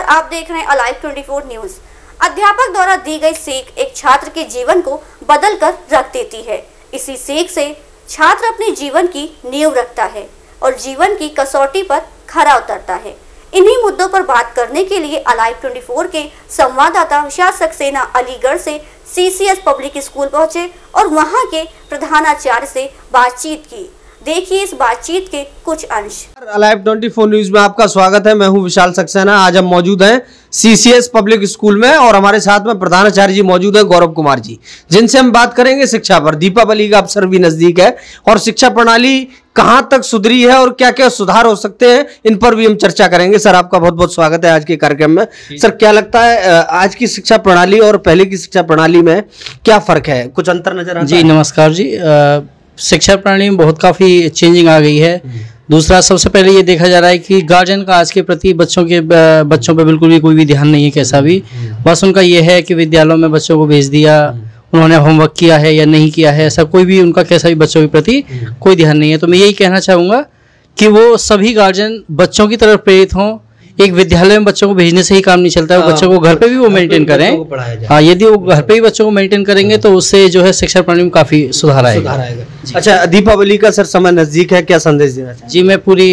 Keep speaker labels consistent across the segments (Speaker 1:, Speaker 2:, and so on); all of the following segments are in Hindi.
Speaker 1: नमस्कार आप देख रहे हैं अलाइव 24 न्यूज़ अध्यापक द्वारा दी गई सीख एक छात्र के जीवन को बदल कर रख देती है। इसी सीख से छात्र अपने जीवन की नींव रखता है और जीवन की कसौटी पर खरा उतरता है। इन्हीं मुद्दों पर बात करने के लिए अलाइव 24 के संवाददाता विशाल सक्सेना अलीगढ़ से सीसीएस पब्लिक स्कूल पहुँचे और वहाँ के प्रधानाचार्य से बातचीत की। देखिए इस बातचीत के कुछ अंश।
Speaker 2: लाइव 24 न्यूज़ में आपका स्वागत है। मैं हूँ विशाल सक्सेना। आज हम मौजूद हैं सीसीएस पब्लिक स्कूल में और हमारे साथ में प्रधानाचार्य जी मौजूद हैं गौरव कुमार जी। जिनसे हम बात करेंगे शिक्षा पर। दीपावली का अवसर भी नज़दीक है। और शिक्षा प्रणाली कहाँ तक सुधरी है और क्या क्या सुधार हो सकते हैं इन पर भी हम चर्चा करेंगे। सर आपका बहुत बहुत स्वागत है आज के कार्यक्रम में। सर क्या लगता है आज की शिक्षा प्रणाली और पहले की शिक्षा प्रणाली में क्या फ़र्क है? कुछ अंतर नज़र आता
Speaker 3: जी नमस्कार जी। शिक्षा प्रणाली में बहुत काफ़ी चेंजिंग आ गई है। दूसरा सबसे पहले ये देखा जा रहा है कि गार्जियन का आज के प्रति बच्चों के बच्चों पे बिल्कुल भी कोई भी ध्यान नहीं है कैसा भी। बस उनका ये है कि विद्यालयों में बच्चों को भेज दिया उन्होंने होमवर्क किया है या नहीं किया है ऐसा कोई भी उनका कैसा भी बच्चों के प्रति कोई ध्यान नहीं है। तो मैं यही कहना चाहूँगा कि वो सभी गार्जियन बच्चों की तरफ़ प्रेरित हों एक विद्यालय में बच्चों को भेजने से ही काम नहीं चलता है बच्चों को घर पे भी वो मेंटेन करें। हाँ यदि वो घर पे ही बच्चों को मेंटेन करेंगे तो उससे जो है शिक्षा प्रणाली में काफ़ी सुधार आएगा।
Speaker 2: अच्छा दीपावली का सर समय नज़दीक है क्या संदेश देना
Speaker 3: जी मैं पूरी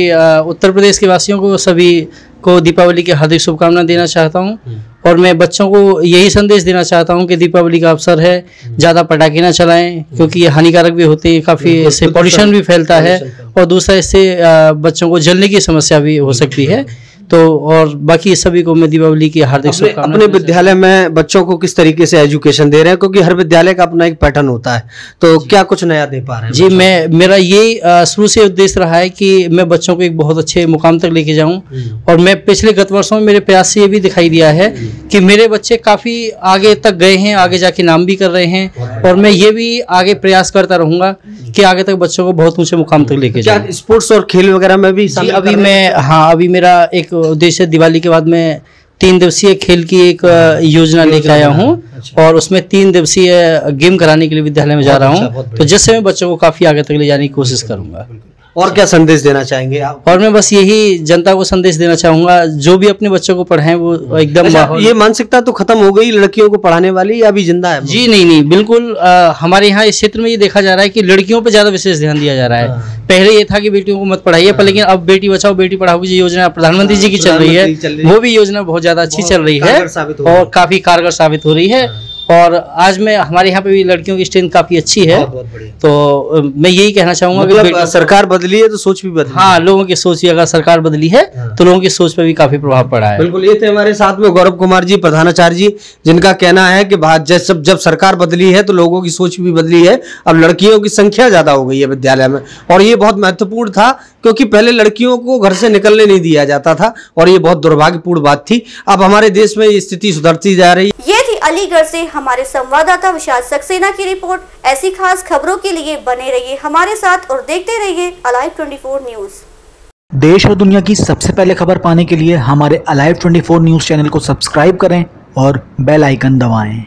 Speaker 3: उत्तर प्रदेश के वासियों को सभी को दीपावली की हार्दिक शुभकामनाएँ देना चाहता हूँ। और मैं बच्चों को यही संदेश देना चाहता हूँ कि दीपावली का अवसर है ज़्यादा पटाखे ना चलाएँ क्योंकि ये हानिकारक भी होते हैं काफ़ी इससे पॉल्यूशन भी फैलता है और दूसरा इससे बच्चों को जलने की समस्या भी हो सकती है। तो और बाकी सभी को मैं दीपावली की हार्दिक शुभकामनाएँ
Speaker 2: अपने। विद्यालय में बच्चों को किस तरीके से एजुकेशन दे रहे हैं? क्योंकि हर विद्यालय का अपना एक पैटर्न होता है। तो क्या कुछ नया दे पा रहे हैं
Speaker 3: जी मैं मेरा ये शुरू से उद्देश्य रहा है कि मैं बच्चों को एक बहुत अच्छे मुकाम तक लेके जाऊँ। और मैं पिछले गत वर्षों में मेरे प्रयास से ये भी दिखाई दिया है कि मेरे बच्चे काफ़ी आगे तक गए हैं आगे जाके नाम भी कर रहे हैं। और मैं ये भी आगे प्रयास करता रहूँगा कि आगे तक बच्चों को बहुत ऊँचे मुकाम तक लेके जाऊँ।
Speaker 2: स्पोर्ट्स और खेल वगैरह में भी
Speaker 3: अभी? मैं हाँ अभी मेरा एक उद्देश्य दिवाली के बाद में तीन दिवसीय खेल की एक योजना लेकर आया हूँ।
Speaker 2: अच्छा।
Speaker 3: और उसमें तीन दिवसीय गेम कराने के लिए विद्यालय में जा रहा
Speaker 2: अच्छा,
Speaker 3: हूँ। तो जिससे मैं बच्चों को काफ़ी आगे तक ले जाने की कोशिश करूँगा।
Speaker 2: और क्या संदेश देना चाहेंगे आप
Speaker 3: और मैं बस यही जनता को संदेश देना चाहूँगा जो भी अपने बच्चों को पढ़ाएँ वो एकदम
Speaker 2: अच्छा, ये मानसिकता तो खत्म हो गई लड़कियों को पढ़ाने वाली या अभी ज़िंदा है
Speaker 3: जी नहीं नहीं बिल्कुल अ, हमारे यहाँ इस क्षेत्र में ये देखा जा रहा है कि लड़कियों पे ज़्यादा विशेष ध्यान दिया जा रहा है
Speaker 2: हाँ।
Speaker 3: पहले ये था कि बेटियों को मत पढ़ाइए पर लेकिन अब बेटी बचाओ बेटी पढ़ाओ की जो योजना प्रधानमंत्री जी की चल रही है
Speaker 2: है।
Speaker 3: वो भी योजना बहुत ज़्यादा अच्छी चल रही है
Speaker 2: हो रही है।
Speaker 3: और काफ़ी कारगर साबित हो रही है और आज में हमारे यहाँ पे भी लड़कियों की स्ट्रेंथ काफ़ी अच्छी है। तो मैं यही कहना चाहूँगा
Speaker 2: मतलब सरकार बदली है तो सोच भी बदली
Speaker 3: हाँ लोगों की सोच भी अगर सरकार बदली है
Speaker 2: हाँ।
Speaker 3: तो लोगों की सोच पे भी काफ़ी प्रभाव पड़ा है।
Speaker 2: बिल्कुल ये थे हमारे साथ में गौरव कुमार जी प्रधानाचार्य जी जिनका कहना है कि जब जब जब सरकार बदली है तो लोगों की सोच भी बदली है। अब लड़कियों की संख्या ज़्यादा हो गई है विद्यालय में। और ये बहुत महत्वपूर्ण था क्योंकि पहले लड़कियों को घर से निकलने नहीं दिया जाता था और ये बहुत दुर्भाग्यपूर्ण बात थी। अब हमारे देश में स्थिति सुधरती जा रही है।
Speaker 1: ये थी अलीगढ़ से हमारे संवाददाता विशाल सक्सेना की रिपोर्ट। ऐसी खास खबरों के लिए बने रहिए हमारे साथ और देखते रहिए अलाइव 24 न्यूज़।
Speaker 4: देश और दुनिया की सबसे पहले खबर पाने के लिए हमारे अलाइव 24 न्यूज़ चैनल को सब्सक्राइब करें और बेल आइकन दबाएँ।